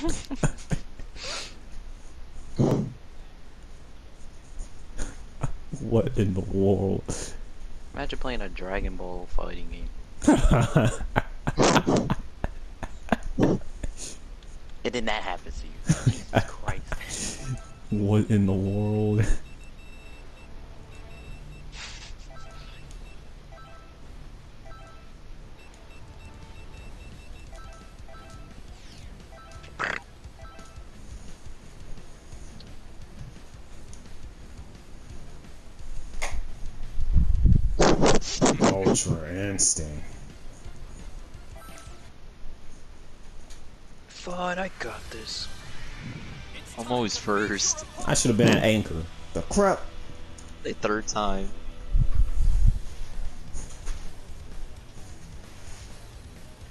what in the world? Imagine playing a Dragon Ball fighting game. and then that happens to you. Jesus Christ. what in the world? Ultra instinct. Fine, I got this. I'm always first. I should have been an anchor. The crap. The third time.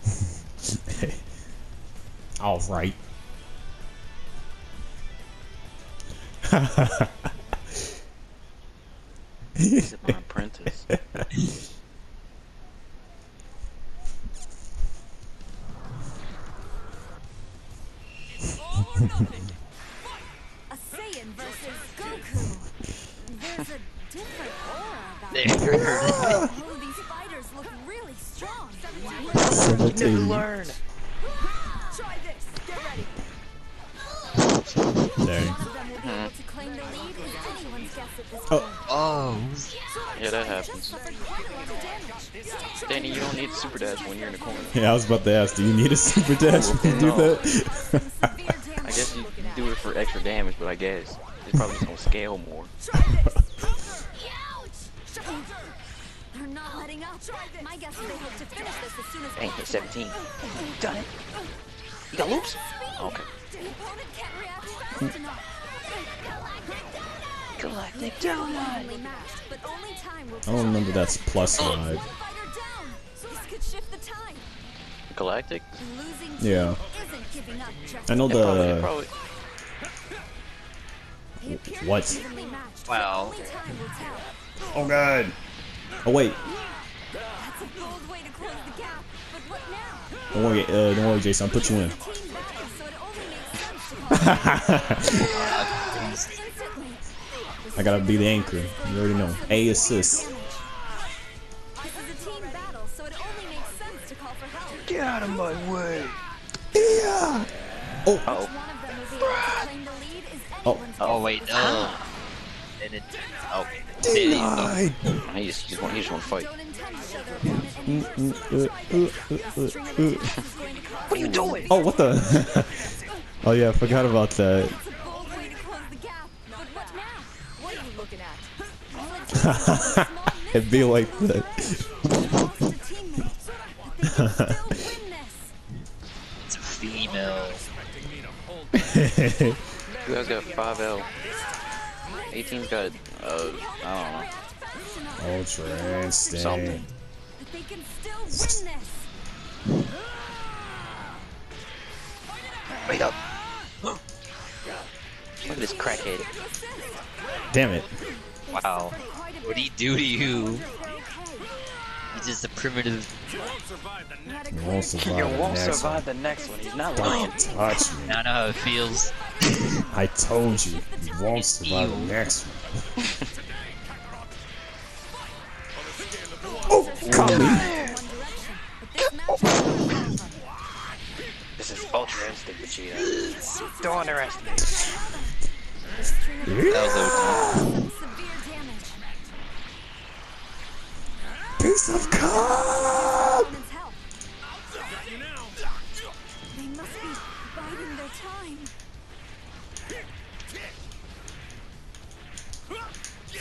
All right. He's my apprentice. A Saiyan versus Goku. There's a different aura about There. Oh, these fighters look really strong. Seventeen. learn. Try this. Get ready. Dang. One of them will be able to claim the lead is anyone's guess at this Oh. Oh. Yeah, that happens. suffered quite a lot of damage. Danny, you don't need super dash when you're in the corner. Yeah, I was about to ask, do you need a super dash when you do that? for extra damage, but I guess it's probably just gonna scale more. They're not letting up. My guess is they hope to finish this as soon as Dang, hit possible. 17. Done it. You got loops? Okay. The opponent can't react fast enough. Galactic Evenly matched, but only time will I don't remember that's plus five. One. This could shift the tide. Galactic? Yeah. isn't giving up just I know It probably, it the probably, what? evenly matched, but Wow. only time will tell. Oh god. Oh wait. That's a bold way to close the gap. But what now? Don't worry, uh, don't worry, Jason. I'll put you in. Team battle, so it only makes sense to call instantly. I gotta be the anchor. You already know. A assist. This is a team battle, so it only makes sense to call for help. Get out of my way. Yeah. Oh. Oh, Oh. Oh wait, no. And it. Oh. There you go. Denied. he just, he just want, he just want to fight. don't intend to show their opponent any Mm, mercy. uh, uh, uh, String of attacks is going to cause What are you doing? Oh, what the? oh yeah, I forgot about that. It's a bold way to close the gap. But what now? What are you looking at? All it takes is a small miss. It'd be like that. Lost a teammate, but they can still win this. It's a female. You guys got 5L. 18's got, uh, I Ultra instinct. Something. They can still win this. don't. Wait up. Look at this crackhead. Damn it. Wow. What did he do to you? He's just a primitive. You won't You survive the won't next survive one. the next one. He's not lying. Don't touch me. I know how it feels. I told you. You won't survive the next one. oh, caught me. This is Ultra Instinct Vegeta. Don't underestimate. Must be biding their time.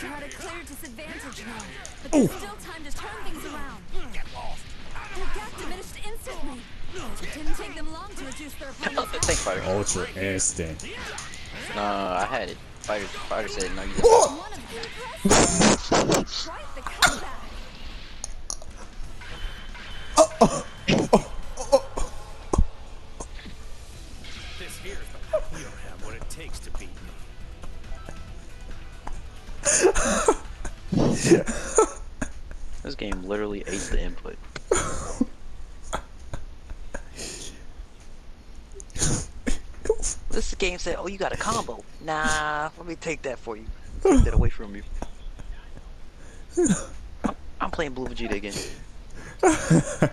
They're at a clear disadvantage now, but there's still time to turn things around. Their gap diminished instantly. It didn't take them long to reduce their opponent's health. Thanks, Fighter. Ultra instinct. No, I had it. Fighter, Fighter said no, you didn't. One of This game literally ate the input. this game said, "Oh, you got a combo." Nah, let me take that for you. Take that away from you. I'm- I'm playing Blue Vegeta again.